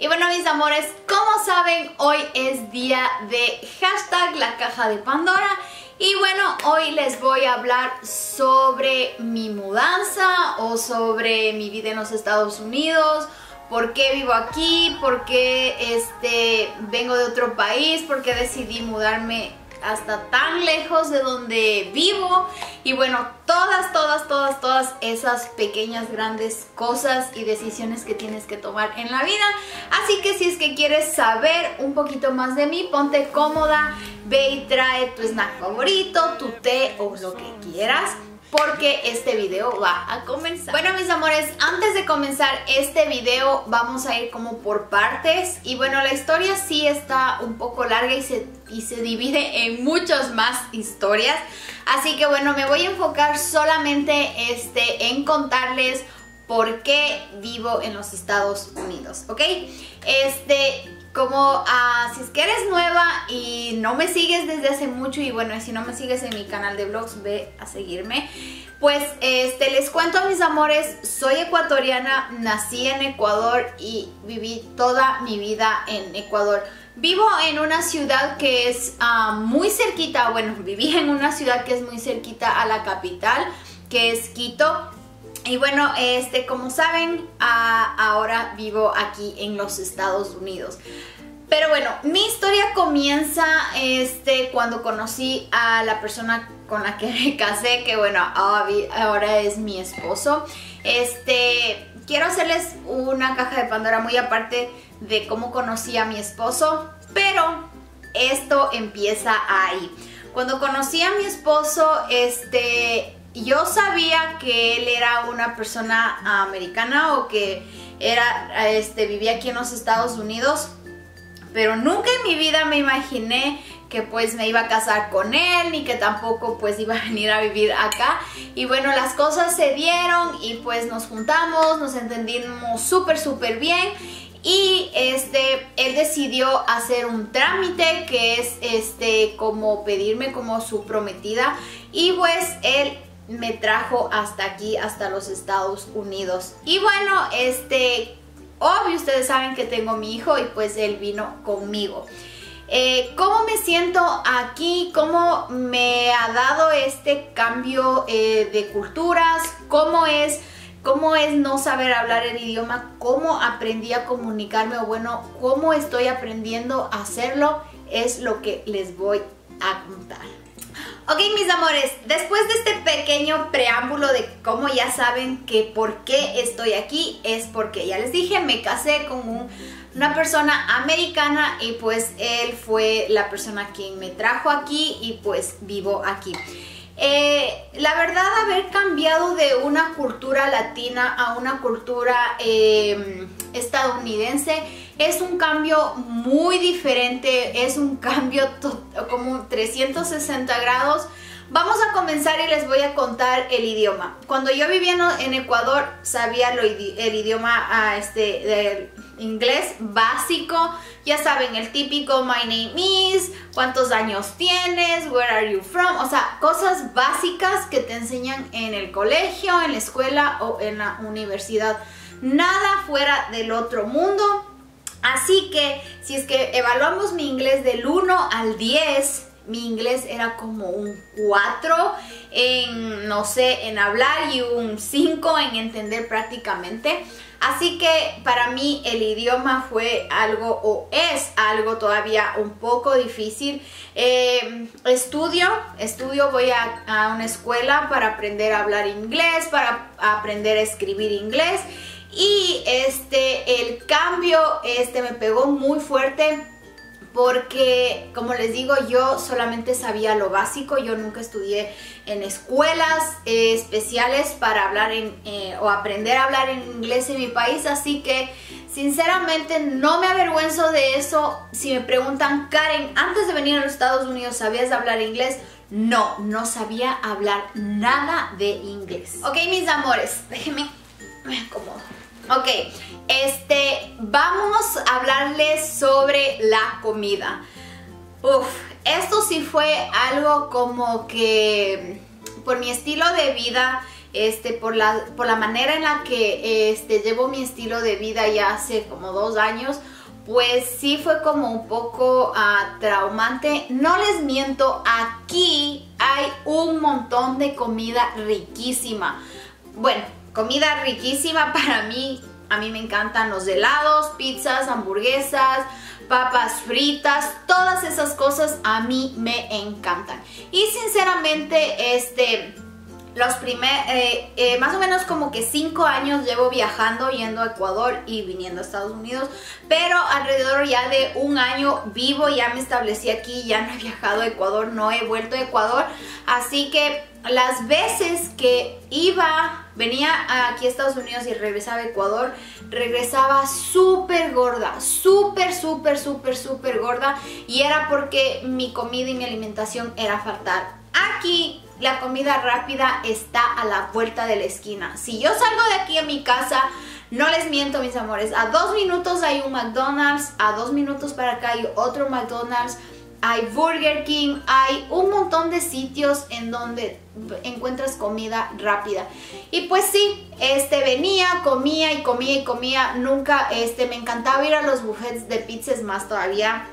Y bueno mis amores, como saben, hoy es día de hashtag la caja de Pandora. Y bueno, hoy les voy a hablar sobre mi mudanza o sobre mi vida en los Estados Unidos por qué vivo aquí, por qué este, vengo de otro país, por qué decidí mudarme hasta tan lejos de donde vivo y bueno, todas, todas, todas, todas esas pequeñas, grandes cosas y decisiones que tienes que tomar en la vida. Así que si es que quieres saber un poquito más de mí, ponte cómoda, ve y trae tu snack favorito, tu té o lo que quieras porque este video va a comenzar. Bueno mis amores, antes de comenzar este video vamos a ir como por partes y bueno la historia sí está un poco larga y se, y se divide en muchas más historias así que bueno me voy a enfocar solamente este, en contarles por qué vivo en los Estados Unidos, ¿ok? Este, como uh, si es que eres nueva y no me sigues desde hace mucho y bueno, si no me sigues en mi canal de vlogs, ve a seguirme. Pues este, les cuento a mis amores, soy ecuatoriana, nací en Ecuador y viví toda mi vida en Ecuador. Vivo en una ciudad que es uh, muy cerquita, bueno, viví en una ciudad que es muy cerquita a la capital, que es Quito. Y bueno, este, como saben, ahora vivo aquí en los Estados Unidos. Pero bueno, mi historia comienza este, cuando conocí a la persona con la que me casé, que bueno, ahora es mi esposo. Este, quiero hacerles una caja de Pandora muy aparte de cómo conocí a mi esposo, pero esto empieza ahí. Cuando conocí a mi esposo, este, yo sabía que él era una persona americana o que era, este, vivía aquí en los Estados Unidos, pero nunca en mi vida me imaginé que pues me iba a casar con él ni que tampoco pues iba a venir a vivir acá. Y bueno las cosas se dieron y pues nos juntamos, nos entendimos súper súper bien. Y este él decidió hacer un trámite que es este como pedirme como su prometida. Y pues él me trajo hasta aquí, hasta los Estados Unidos. Y bueno, este, obvio ustedes saben que tengo mi hijo y pues él vino conmigo. Eh, ¿Cómo me siento aquí? ¿Cómo me ha dado este cambio eh, de culturas? ¿Cómo es, ¿Cómo es no saber hablar el idioma? ¿Cómo aprendí a comunicarme? O bueno, ¿cómo estoy aprendiendo a hacerlo? Es lo que les voy a contar. Ok, mis amores, después de este pequeño preámbulo de cómo ya saben que por qué estoy aquí, es porque ya les dije, me casé con una persona americana y pues él fue la persona quien me trajo aquí y pues vivo aquí. Eh, la verdad, haber cambiado de una cultura latina a una cultura eh, estadounidense es un cambio muy diferente, es un cambio como 360 grados. Vamos a comenzar y les voy a contar el idioma. Cuando yo vivía en Ecuador sabía el idioma ah, este, inglés básico. Ya saben, el típico my name is, cuántos años tienes, where are you from. O sea, cosas básicas que te enseñan en el colegio, en la escuela o en la universidad. Nada fuera del otro mundo. Así que si es que evaluamos mi inglés del 1 al 10, mi inglés era como un 4 en, no sé, en hablar y un 5 en entender prácticamente. Así que para mí el idioma fue algo o es algo todavía un poco difícil. Eh, estudio, estudio, voy a, a una escuela para aprender a hablar inglés, para aprender a escribir inglés y este, el cambio este, me pegó muy fuerte porque como les digo yo solamente sabía lo básico, yo nunca estudié en escuelas eh, especiales para hablar en, eh, o aprender a hablar en inglés en mi país, así que sinceramente no me avergüenzo de eso. Si me preguntan, Karen, antes de venir a los Estados Unidos, ¿sabías hablar inglés? No, no sabía hablar nada de inglés. Ok, mis amores, déjenme, me acomodo. Ok, este, vamos a hablarles sobre la comida. Uf, esto sí fue algo como que por mi estilo de vida este, por, la, por la manera en la que este, llevo mi estilo de vida ya hace como dos años, pues sí fue como un poco uh, traumante. No les miento, aquí hay un montón de comida riquísima. Bueno, comida riquísima para mí. A mí me encantan los helados, pizzas, hamburguesas, papas fritas, todas esas cosas a mí me encantan. Y sinceramente, este los primeros, eh, eh, más o menos como que cinco años llevo viajando, yendo a Ecuador y viniendo a Estados Unidos, pero alrededor ya de un año vivo, ya me establecí aquí, ya no he viajado a Ecuador, no he vuelto a Ecuador, así que las veces que iba, venía aquí a Estados Unidos y regresaba a Ecuador, regresaba súper gorda, súper, súper, súper, súper gorda y era porque mi comida y mi alimentación era faltar. Aquí la comida rápida está a la vuelta de la esquina. Si yo salgo de aquí a mi casa, no les miento mis amores, a dos minutos hay un McDonald's, a dos minutos para acá hay otro McDonald's, hay Burger King, hay un montón de sitios en donde encuentras comida rápida. Y pues sí, este venía, comía y comía y comía, nunca este me encantaba ir a los buffets de pizzas más todavía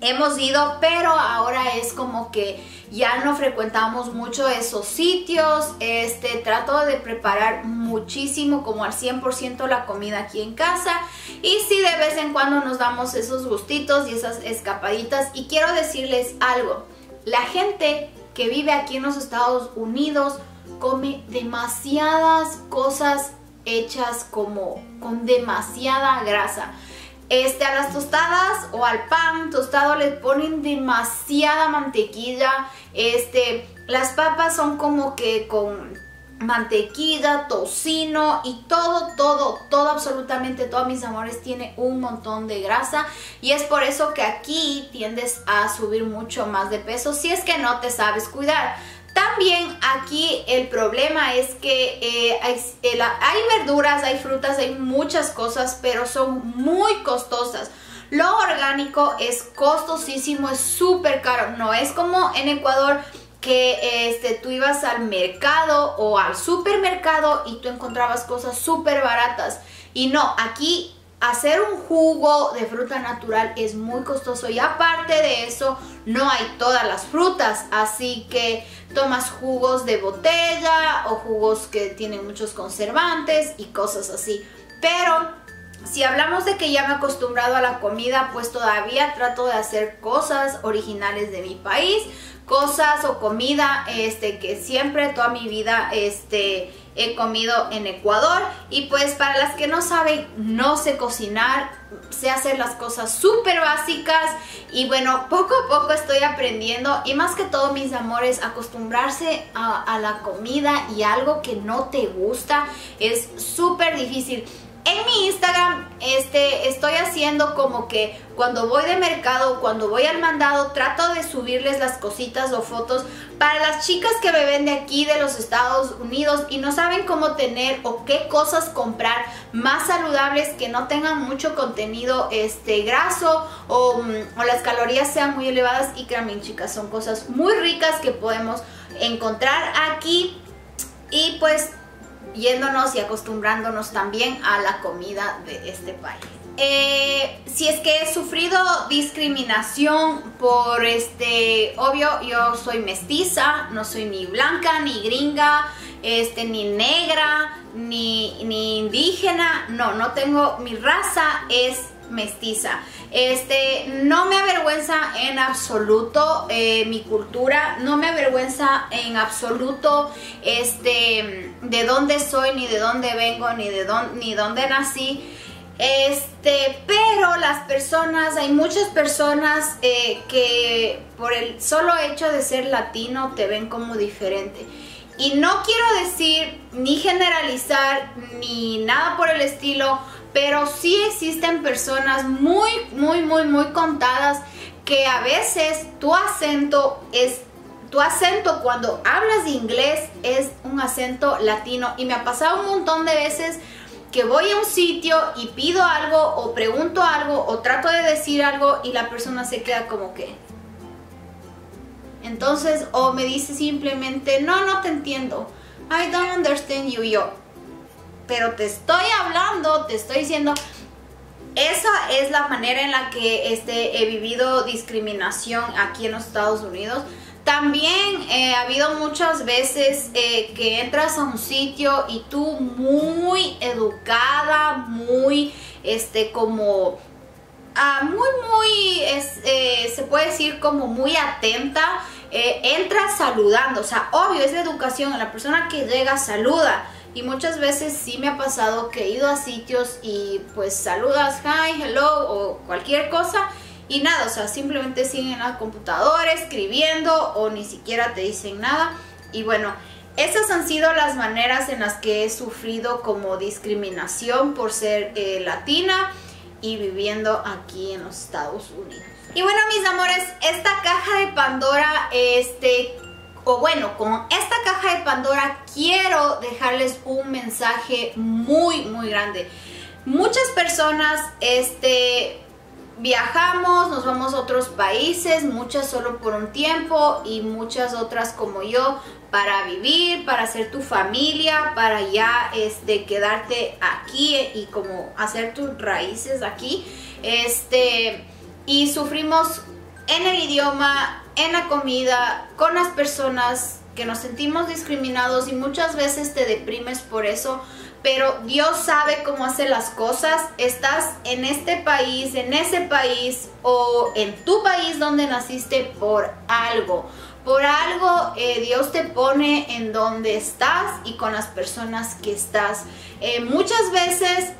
hemos ido, pero ahora es como que ya no frecuentamos mucho esos sitios, este, trato de preparar muchísimo, como al 100% la comida aquí en casa. Y sí de vez en cuando nos damos esos gustitos y esas escapaditas. Y quiero decirles algo, la gente que vive aquí en los Estados Unidos come demasiadas cosas hechas como con demasiada grasa. Este, a las tostadas o al pan tostado le ponen demasiada mantequilla. Este, las papas son como que con mantequilla, tocino y todo, todo, todo, absolutamente todos mis amores tiene un montón de grasa y es por eso que aquí tiendes a subir mucho más de peso si es que no te sabes cuidar. También aquí el problema es que eh, hay, verduras, hay frutas, hay muchas cosas, pero son muy costosas. Lo orgánico es costosísimo, es súper caro. No es como en Ecuador que este, tú ibas al mercado o al supermercado y tú encontrabas cosas súper baratas. Y no, aquí hacer un jugo de fruta natural es muy costoso y aparte de eso no hay todas las frutas así que tomas jugos de botella o jugos que tienen muchos conservantes y cosas así. Pero si hablamos de que ya me he acostumbrado a la comida pues todavía trato de hacer cosas originales de mi país cosas o comida este que siempre toda mi vida este he comido en Ecuador. Y pues para las que no saben no sé cocinar sé hacer las cosas súper básicas. Y bueno poco a poco estoy aprendiendo. Y más que todo mis amores acostumbrarse a, a la comida y algo que no te gusta es súper difícil en mi Instagram este, estoy haciendo como que cuando voy de mercado, cuando voy al mandado, trato de subirles las cositas o fotos para las chicas que me ven de aquí de los Estados Unidos y no saben cómo tener o qué cosas comprar más saludables que no tengan mucho contenido este, graso o, mm, las calorías sean muy elevadas y créanme chicas, son cosas muy ricas que podemos encontrar aquí. Y pues yéndonos y acostumbrándonos también a la comida de este país. Eh, si es que he sufrido discriminación por este, obvio yo soy mestiza, no soy ni blanca, ni gringa, este, ni negra, ni, ni indígena, no, no tengo, mi raza es mestiza. Este, no me avergüenza en absoluto eh, mi cultura, no me avergüenza en absoluto este, de dónde soy, ni de dónde vengo, ni de dónde, ni dónde nací. Este, pero las personas, hay muchas personas eh, que por el solo hecho de ser latino te ven como diferente. Y no quiero decir ni generalizar ni nada por el estilo, pero sí existen personas muy, muy, muy, muy contadas que a veces tu acento es tu acento cuando hablas de inglés es un acento latino y me ha pasado un montón de veces que voy a un sitio y pido algo o pregunto algo o trato de decir algo y la persona se queda como que entonces o me dice simplemente no no te entiendo I don't understand you. Yo, pero te estoy hablando, te estoy diciendo, esa es la manera en la que este, he vivido discriminación aquí en los Estados Unidos. También eh, ha habido muchas veces eh, que entras a un sitio y tú muy educada, muy, este, como, ah, muy, muy, eh, se puede decir como muy atenta, entras saludando, o sea, obvio, es la educación, la persona que llega saluda. Y muchas veces sí me ha pasado que he ido a sitios y pues saludas, hi, hello o cualquier cosa y nada, o sea, simplemente siguen en la computadora escribiendo o ni siquiera te dicen nada. Y bueno, esas han sido las maneras en las que he sufrido como discriminación por ser eh, latina y viviendo aquí en los Estados Unidos. Y bueno, mis amores, esta caja de Pandora, este, bueno, con esta caja de Pandora quiero dejarles un mensaje muy, muy grande. Muchas personas, este, viajamos, nos vamos a otros países, muchas solo por un tiempo y muchas otras como yo para vivir, para hacer tu familia, para ya este, quedarte aquí y como hacer tus raíces aquí. Este, y sufrimos en el idioma, en la comida, con las personas que nos sentimos discriminados y muchas veces te deprimes por eso pero Dios sabe cómo hace las cosas. Estás en este país, en ese país o en tu país donde naciste por algo. Por algo eh, Dios te pone en donde estás y con las personas que estás. Eh, muchas veces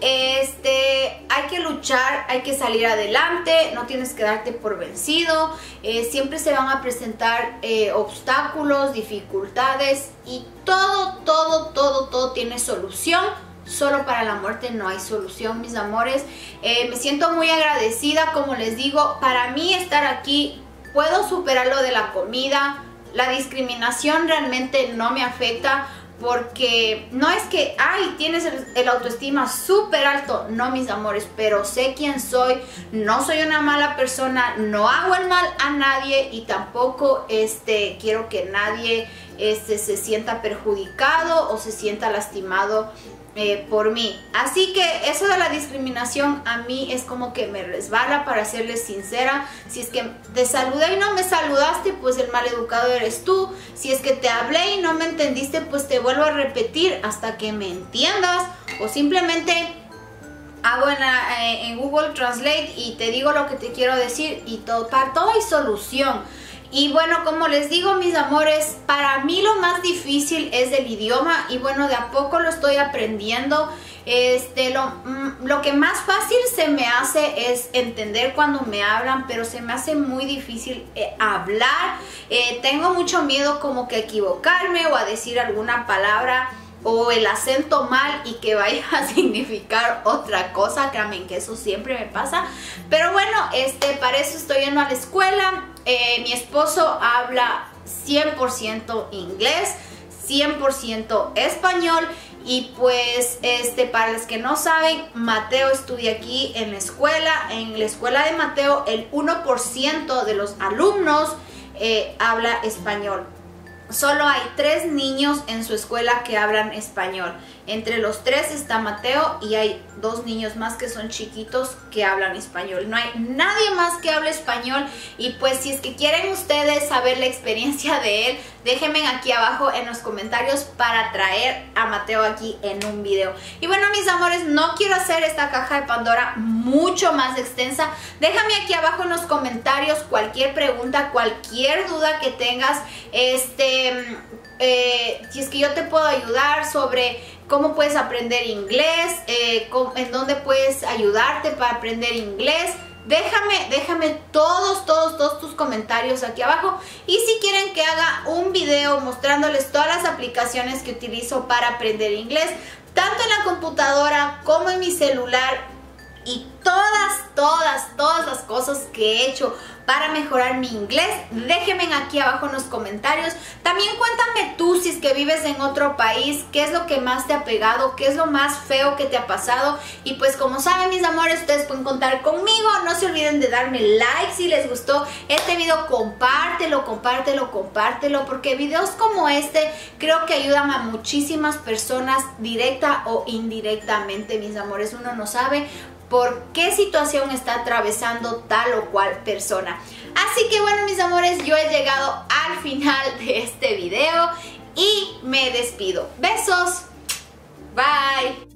este, hay que luchar, hay que salir adelante, no tienes que darte por vencido, eh, siempre se van a presentar eh, obstáculos, dificultades y todo, todo, todo, todo tiene solución. Solo para la muerte no hay solución, mis amores. Eh, me siento muy agradecida, como les digo, para mí estar aquí, puedo superar lo de la comida, la discriminación realmente no me afecta porque no es que, ay, tienes el, autoestima súper alto, no mis amores, pero sé quién soy, no soy una mala persona, no hago el mal a nadie y tampoco este, quiero que nadie este, se sienta perjudicado o se sienta lastimado eh, por mí. Así que eso de la discriminación a mí es como que me resbala para serles sincera. Si es que te saludé y no me saludaste, pues el mal educado eres tú. Si es que te hablé y no me entendiste, pues te vuelvo a repetir hasta que me entiendas. O simplemente hago en, eh, en Google Translate y te digo lo que te quiero decir y todo, para todo hay solución. Y bueno, como les digo, mis amores, para mí lo más difícil es el idioma y bueno, de a poco lo estoy aprendiendo. Este, lo, mm, lo, que más fácil se me hace es entender cuando me hablan, pero se me hace muy difícil eh, hablar. Eh, tengo mucho miedo como que equivocarme o a decir alguna palabra o el acento mal y que vaya a significar otra cosa, créanme que eso siempre me pasa. Pero bueno, este, para eso estoy yendo a la escuela. Eh, mi esposo habla 100% inglés, 100% español y pues este para los que no saben, Mateo estudia aquí en la escuela. En la escuela de Mateo el 1% de los alumnos eh, habla español. Solo hay tres niños en su escuela que hablan español. Entre los tres está Mateo y hay dos niños más que son chiquitos que hablan español. No hay nadie más que hable español y pues si es que quieren ustedes saber la experiencia de él, déjenme aquí abajo en los comentarios para traer a Mateo aquí en un video. Y bueno mis amores, no quiero hacer esta caja de Pandora mucho más extensa. Déjame aquí abajo en los comentarios cualquier pregunta, cualquier duda que tengas. Este, eh, si es que yo te puedo ayudar sobre cómo puedes aprender inglés, eh, en dónde puedes ayudarte para aprender inglés. Déjame, déjame todos, todos, todos tus comentarios aquí abajo. Y si quieren que haga un video mostrándoles todas las aplicaciones que utilizo para aprender inglés, tanto en la computadora como en mi celular y todas, todas, todas las cosas que he hecho para mejorar mi inglés, déjenme aquí abajo en los comentarios. También cuéntame tú si es que vives en otro país, qué es lo que más te ha pegado, qué es lo más feo que te ha pasado. Y pues como saben mis amores, ustedes pueden contar conmigo. No se olviden de darme like si les gustó este video, compártelo, compártelo, compártelo, porque videos como este creo que ayudan a muchísimas personas directa o indirectamente, mis amores. Uno no sabe por qué situación está atravesando tal o cual persona. Así que bueno mis amores, yo he llegado al final de este video y me despido. Besos. Bye.